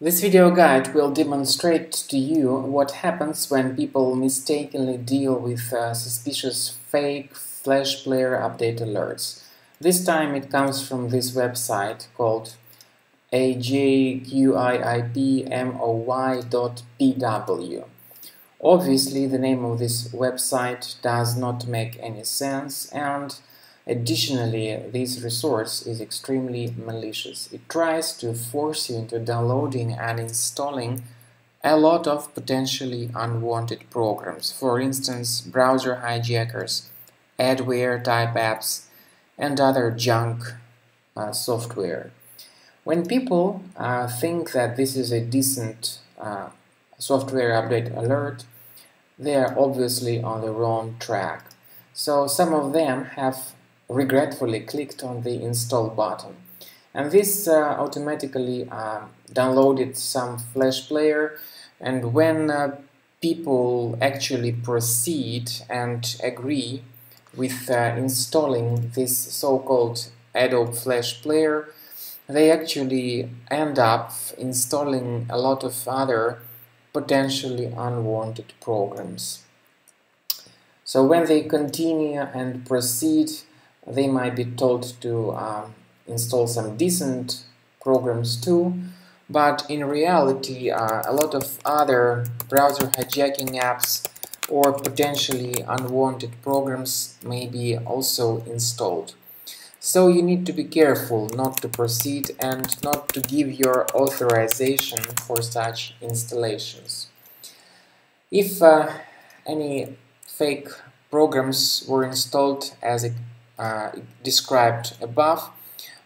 This video guide will demonstrate to you what happens when people mistakenly deal with uh, suspicious fake Flash Player update alerts. This time it comes from this website called ajqiipmoi.pw. Obviously the name of this website does not make any sense and Additionally, this resource is extremely malicious. It tries to force you into downloading and installing a lot of potentially unwanted programs. For instance, browser hijackers, adware type apps, and other junk uh, software. When people uh, think that this is a decent uh, software update alert, they are obviously on the wrong track. So some of them have regretfully clicked on the install button and this uh, automatically uh, downloaded some flash player and when uh, people actually proceed and agree with uh, installing this so-called Adobe Flash Player they actually end up installing a lot of other potentially unwanted programs. So when they continue and proceed they might be told to uh, install some decent programs too but in reality uh, a lot of other browser hijacking apps or potentially unwanted programs may be also installed. So you need to be careful not to proceed and not to give your authorization for such installations. If uh, any fake programs were installed as a uh, described above,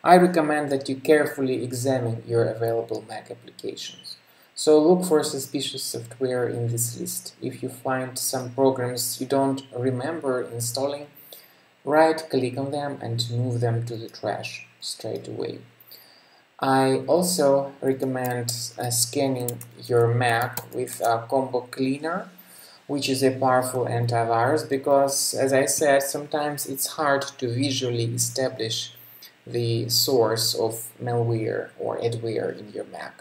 I recommend that you carefully examine your available Mac applications. So look for suspicious software in this list. If you find some programs you don't remember installing, right-click on them and move them to the trash straight away. I also recommend uh, scanning your Mac with a combo cleaner which is a powerful antivirus because, as I said, sometimes it's hard to visually establish the source of malware or adware in your Mac.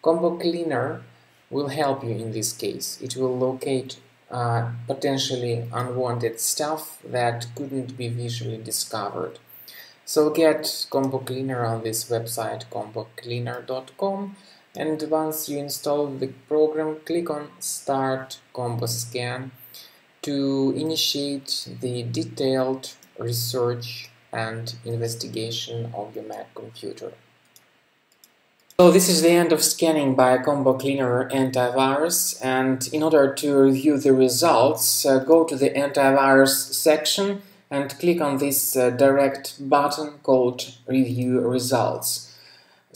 Combo Cleaner will help you in this case. It will locate uh, potentially unwanted stuff that couldn't be visually discovered. So get Combo Cleaner on this website combocleaner.com and once you install the program click on start combo scan to initiate the detailed research and investigation of your Mac computer. So this is the end of scanning by Combo Cleaner antivirus and in order to review the results uh, go to the antivirus section and click on this uh, direct button called review results.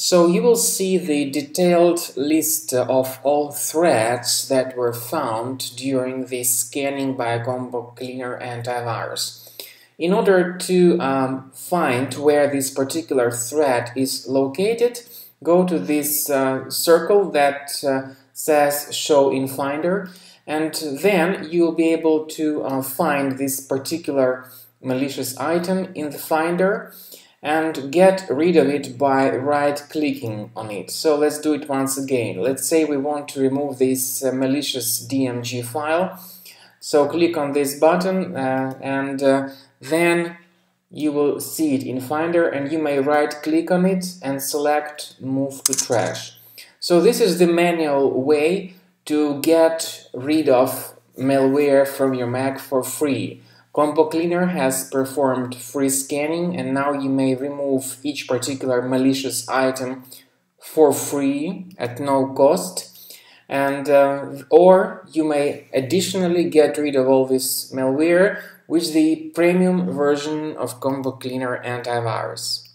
So you will see the detailed list of all threats that were found during the scanning by Combo Cleaner antivirus. In order to um, find where this particular threat is located, go to this uh, circle that uh, says Show in Finder and then you'll be able to uh, find this particular malicious item in the Finder and get rid of it by right clicking on it. So let's do it once again. Let's say we want to remove this uh, malicious DMG file. So click on this button uh, and uh, then you will see it in Finder and you may right click on it and select move to trash. So this is the manual way to get rid of malware from your Mac for free. Combo Cleaner has performed free scanning and now you may remove each particular malicious item for free at no cost and uh, or you may additionally get rid of all this malware with the premium version of Combo Cleaner antivirus.